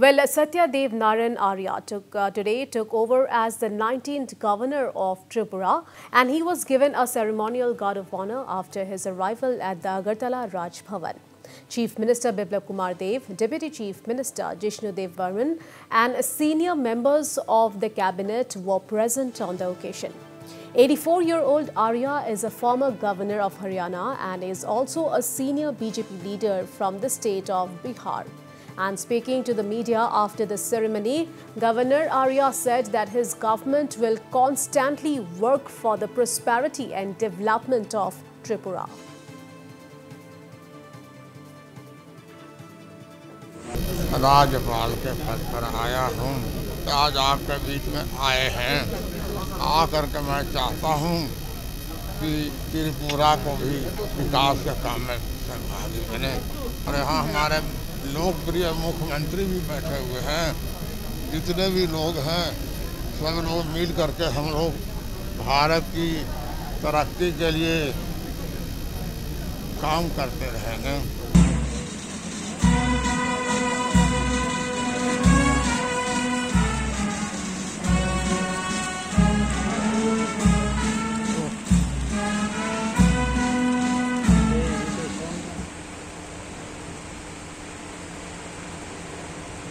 Well, Satyadev Narayan Arya took, uh, today took over as the 19th governor of Tripura and he was given a ceremonial guard of honor after his arrival at the Agartala Raj Bhavan. Chief Minister Biplab Kumar Dev, Deputy Chief Minister Jishnu Dev Burman and senior members of the cabinet were present on the occasion. 84-year-old Arya is a former governor of Haryana and is also a senior BJP leader from the state of Bihar. And speaking to the media after the ceremony, Governor Arya said that his government will constantly work for the prosperity and development of Tripura. राज्यपाल के पद पर आया हूँ आज आपके बीच में आए हैं आकर के मैं चाहता हूँ कि त्रिपुरा को भी विकास के काम में सहभागी बने और यहाँ हमारे लोकप्रिय मुख्यमंत्री भी बैठे हुए हैं। जितने भी लोग हैं, सब लोग मिल करके हम लोग भारत की तरक्की के लिए काम करते रहेंगे।